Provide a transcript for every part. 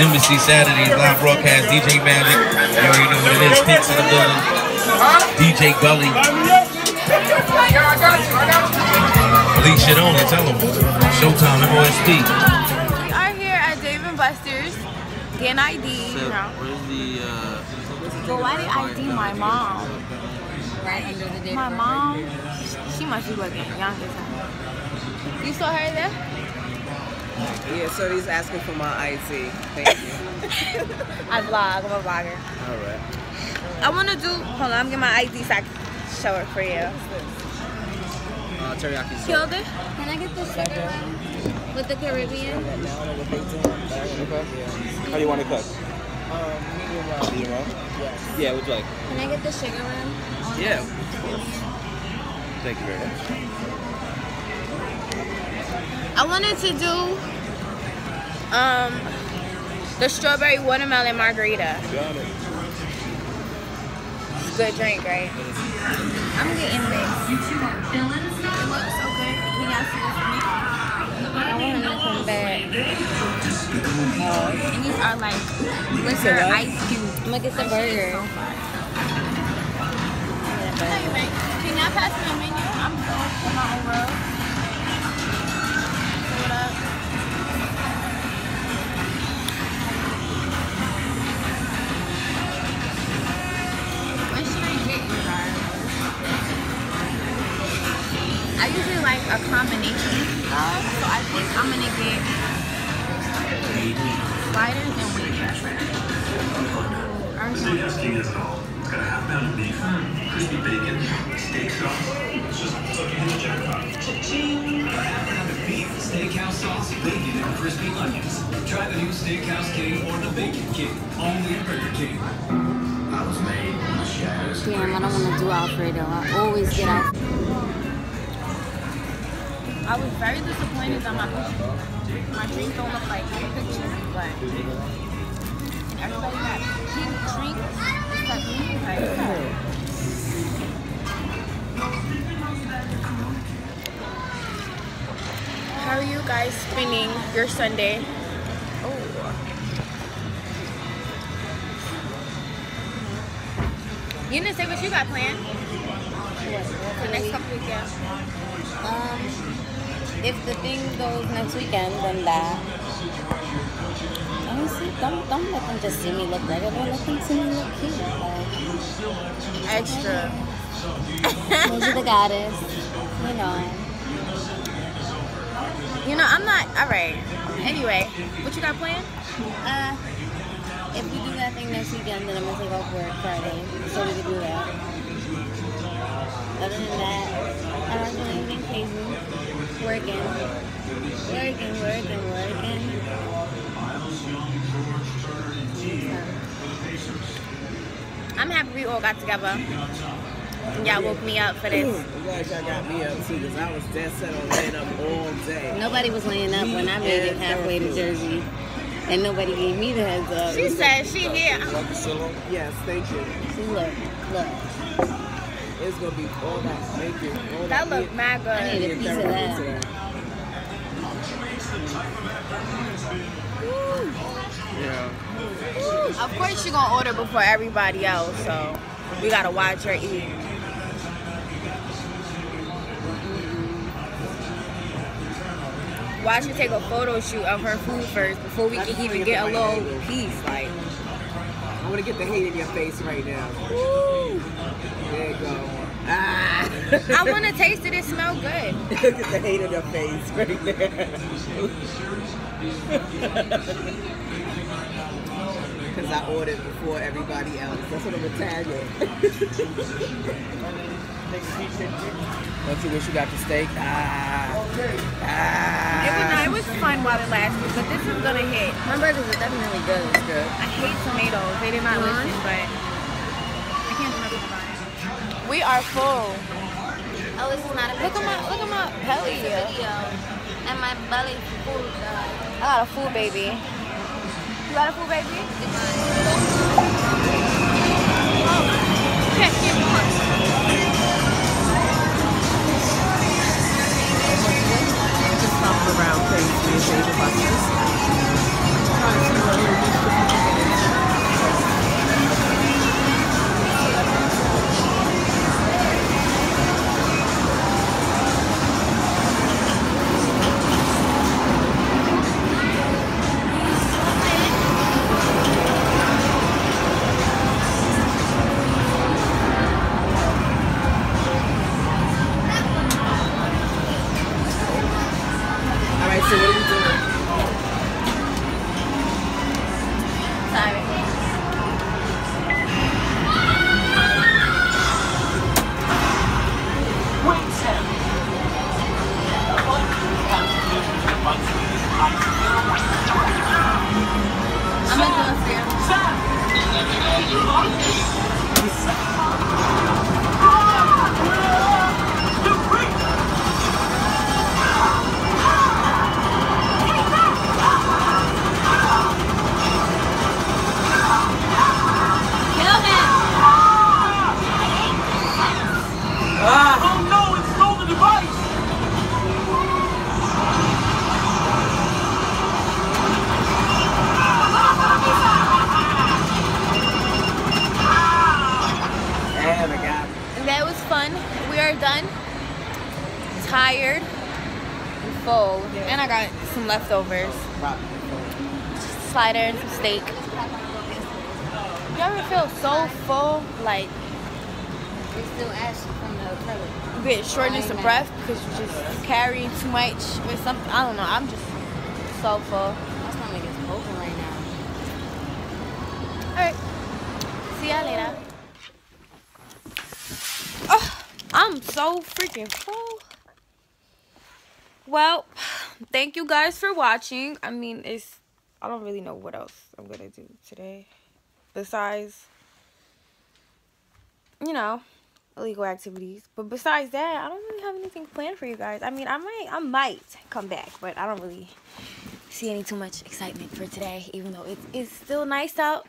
Embassy Saturdays live broadcast. DJ Magic. You already know what it is. Pinks in the building. DJ Gully. Leave shit on it. Tell them. Showtime. MOSP. We are here at Dave and Buster's. Getting ID. So, you know. where's the, uh... But why did I ID my mom? Right under the day. My mom, she must be looking young as hell. You saw her there? Yeah, so he's asking for my ID. Thank you. I vlog. I'm a vlogger. All right. I want to do. Hold on. I'm getting my ID so I can show it for you. Uh, teriyaki sauce. Killed it. Can I get the sugar one with the Caribbean? How do you want to cook? Um, medium well. Medium well? Yes. Yeah, would you like? Can I get the sugar one? Yeah. Thank you very much. I wanted to do um the strawberry watermelon margarita. Got it. Good drink, right? I'm getting this. It looks so good. Can y'all see this for me? I want to come back. And these are like liquor ice cubes. I'm gonna get the burger. Hey, man, Can y'all pass me a menu? I'm so in my own world. So I think I'm gonna get sliders and wings. Ours are- Tasting all. It's got half pound beef, crispy bacon, steak sauce. It's just like you hit the jackpot. beef, steakhouse sauce, bacon, and crispy onions. Try the new Steakhouse King or the Bacon King, only at Burger King. I was made in the shadows. Damn, I don't want to do Alfredo. I always get out. I was very disappointed that my my drink don't look like the picture, but and everybody got pink drinks except me. Like, how are you guys spending your Sunday? Oh. You didn't say what you got planned for the next couple weekends. Um, if the thing goes next weekend, then that. Don't don't let them just see me look regular. Let them see me look cute. Like, Extra. maybe the goddess. You know. You know, I'm not. All right. Anyway, what you got planned? Uh, if we do that thing next weekend, then I'm gonna take off work Friday, so we can do that. Other than that, I don't crazy. Working, working, working, working. I'm happy we all got together. Y'all woke me up for this. I'm glad y'all got me up too, because I was dead set on laying up all day. Nobody was laying up when I made it halfway to Jersey, and nobody gave me the heads up. She said she here. Yes, thank you. See, look, look. It's gonna be all that. Thank you. All That Me- look mad I need good. a piece of that. today. Yeah. Of course, she gonna order before everybody else, so we gotta watch her eat. Watch her take a photo shoot of her food first before we can even get a little piece. Like, I want to get the hate in your face right now. There you go. Ah! I want to taste it. It smells good. Look at the hate in your face right there. Because I ordered before everybody else. That's what I'm gonna. Don't you wish you got the steak? Ah. Ah. It was, it was fun while it lasted, but this is gonna hit. My burgers are definitely good. It's good. I hate tomatoes. They did not listen, but I can't do nothing about it. We are full. Oh, this is not a Look at my look at my belly. video. And my belly full. I got a full baby. You got a full baby? It are done, tired, and full. Yeah. And I got some leftovers. Slider and some steak. You ever feel so full, like... It's still ashy from the toilet. Get shortness of breath because you just carry too much with something. I don't know. I'm just so full. My stomach is broken right now. Alright. See y'all later. I'm so freaking full. Well, thank you guys for watching. I mean, it's I don't really know what else I'm gonna do today. Besides, you know, illegal activities. But besides that, I don't really have anything planned for you guys. I mean, I might I might come back, but I don't really see any too much excitement for today, even though it's, it's still nice out.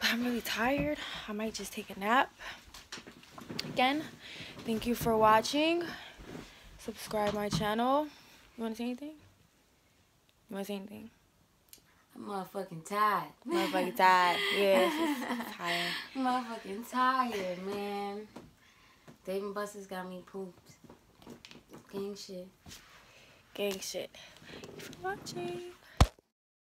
But I'm really tired. I might just take a nap. Again, thank you for watching. Subscribe my channel. You want to say anything? You want to say anything? I'm motherfucking tired. Motherfucking tired. Yeah, tired. Motherfucking tired, man. Dave and Buster's got me pooped. Gang shit. Gang shit. Thank you for watching.